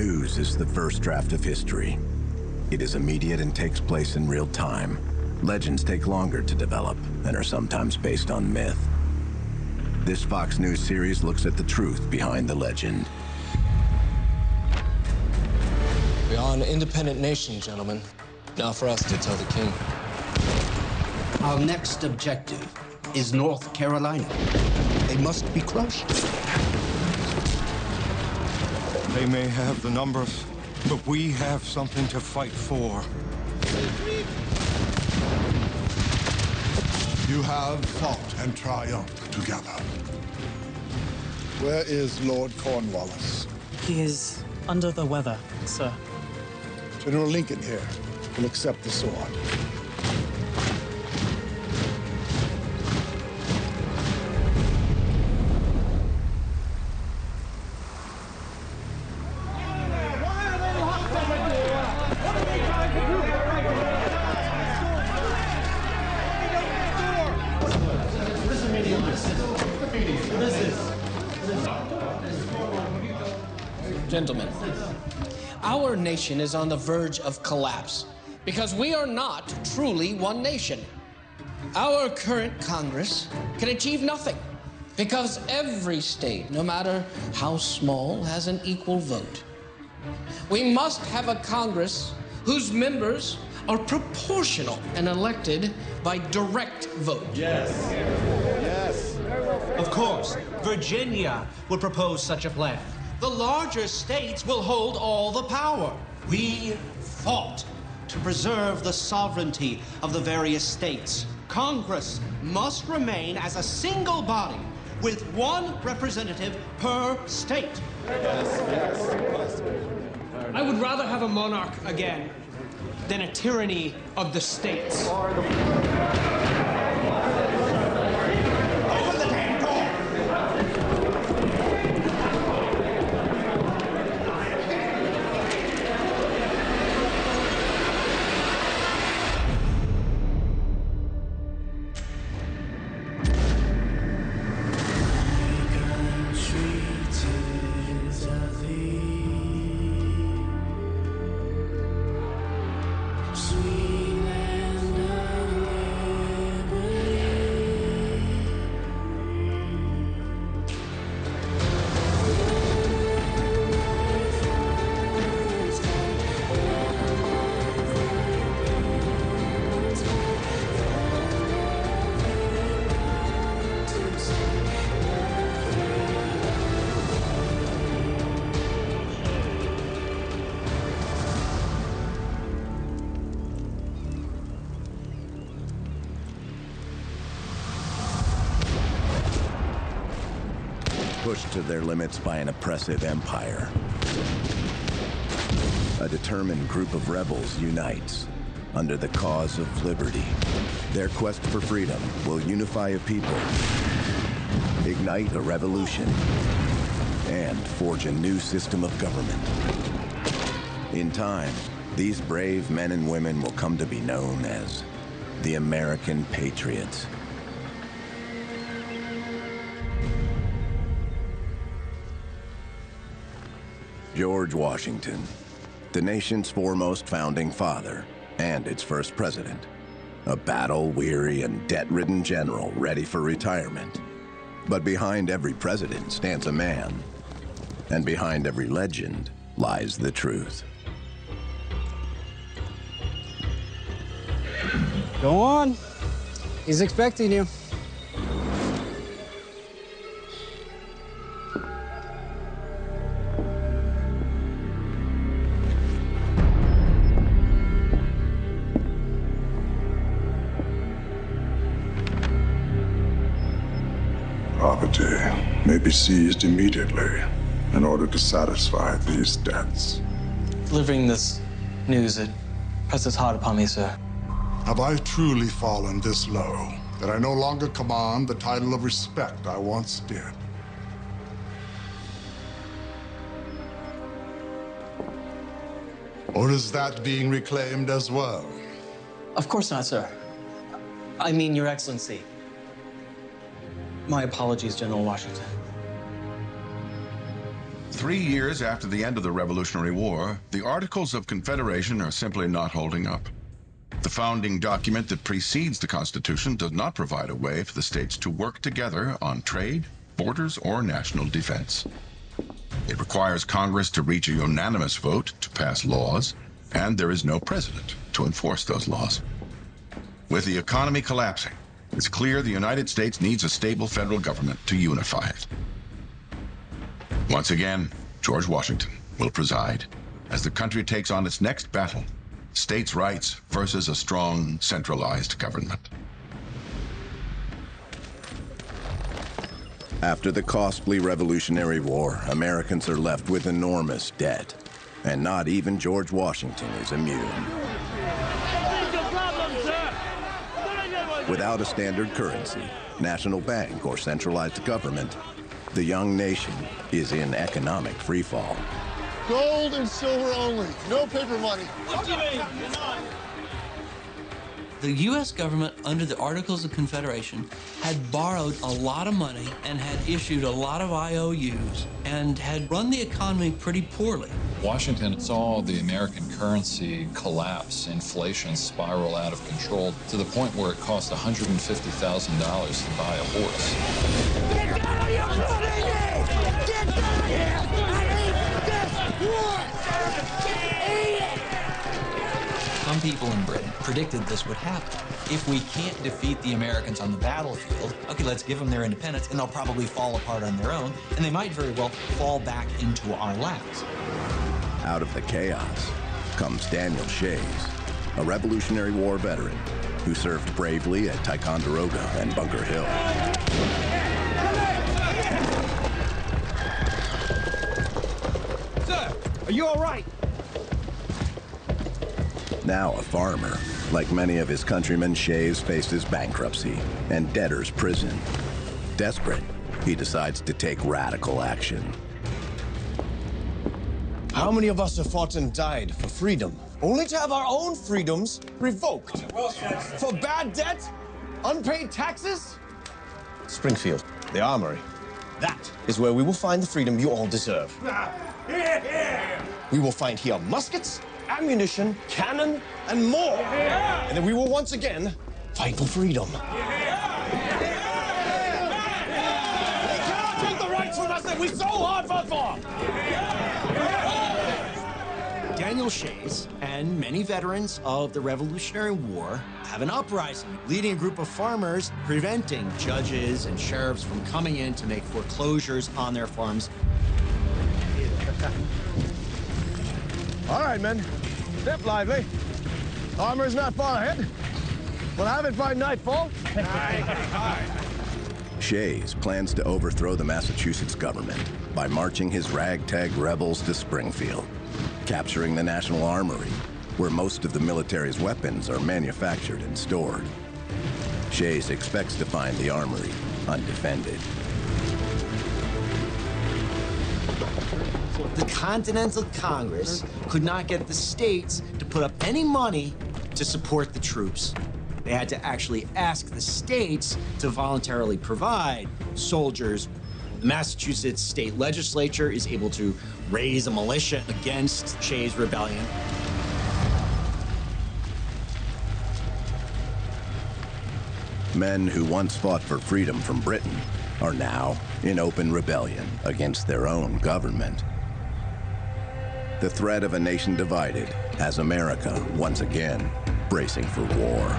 News is the first draft of history. It is immediate and takes place in real time. Legends take longer to develop and are sometimes based on myth. This Fox News series looks at the truth behind the legend. We are an independent nation, gentlemen. Now for us to tell the king. Our next objective is North Carolina. They must be crushed. They may have the numbers, but we have something to fight for. You have fought and triumphed together. Where is Lord Cornwallis? He is under the weather, sir. General Lincoln here will accept the sword. Gentlemen, our nation is on the verge of collapse because we are not truly one nation. Our current Congress can achieve nothing because every state, no matter how small, has an equal vote. We must have a Congress whose members are proportional and elected by direct vote. Yes. Yes. Of course, Virginia would propose such a plan. The larger states will hold all the power. We fought to preserve the sovereignty of the various states. Congress must remain as a single body with one representative per state. I would rather have a monarch again than a tyranny of the states. sweet. Pushed to their limits by an oppressive empire. A determined group of rebels unites under the cause of liberty. Their quest for freedom will unify a people, ignite a revolution, and forge a new system of government. In time, these brave men and women will come to be known as the American Patriots. George Washington, the nation's foremost founding father and its first president. A battle-weary and debt-ridden general ready for retirement. But behind every president stands a man. And behind every legend lies the truth. Go on. He's expecting you. Property may be seized immediately in order to satisfy these debts. Delivering this news, it presses hard upon me, sir. Have I truly fallen this low that I no longer command the title of respect I once did? Or is that being reclaimed as well? Of course not, sir. I mean, Your Excellency. My apologies, General Washington. three years after the end of the Revolutionary War, the Articles of Confederation are simply not holding up. The founding document that precedes the Constitution does not provide a way for the states to work together on trade, borders, or national defense. It requires Congress to reach a unanimous vote to pass laws, and there is no president to enforce those laws. With the economy collapsing, it's clear the United States needs a stable federal government to unify it. Once again, George Washington will preside as the country takes on its next battle states' rights versus a strong, centralized government. After the costly Revolutionary War, Americans are left with enormous debt. And not even George Washington is immune. Without a standard currency, national bank, or centralized government, the young nation is in economic freefall. Gold and silver only. No paper money. What do you mean? The U.S. government, under the Articles of Confederation, had borrowed a lot of money and had issued a lot of IOUs and had run the economy pretty poorly. Washington saw the American currency collapse, inflation spiral out of control to the point where it cost $150,000 to buy a horse. Some people in Britain predicted this would happen. If we can't defeat the Americans on the battlefield, okay, let's give them their independence, and they'll probably fall apart on their own, and they might very well fall back into our laps. Out of the chaos comes Daniel Shays, a Revolutionary War veteran who served bravely at Ticonderoga and Bunker Hill. Sir, are you all right? Now a farmer, like many of his countrymen, Shays faces bankruptcy and debtor's prison. Desperate, he decides to take radical action. How many of us have fought and died for freedom, only to have our own freedoms revoked? For bad debt? Unpaid taxes? Springfield, the armory. That is where we will find the freedom you all deserve. We will find here muskets, ammunition, cannon, and more. And then we will once again fight for freedom. They cannot take the rights from us that we so hard fought for! Daniel Shays and many veterans of the Revolutionary War have an uprising, leading a group of farmers, preventing judges and sheriffs from coming in to make foreclosures on their farms. All right, men. Step lively. Armor is not far ahead. We'll have it by nightfall. Shays plans to overthrow the Massachusetts government by marching his ragtag rebels to Springfield, capturing the National Armory, where most of the military's weapons are manufactured and stored. Shays expects to find the armory undefended. The Continental Congress could not get the states to put up any money to support the troops. They had to actually ask the states to voluntarily provide soldiers. The Massachusetts state legislature is able to raise a militia against Shays' rebellion. Men who once fought for freedom from Britain are now in open rebellion against their own government. The threat of a nation divided has America once again bracing for war.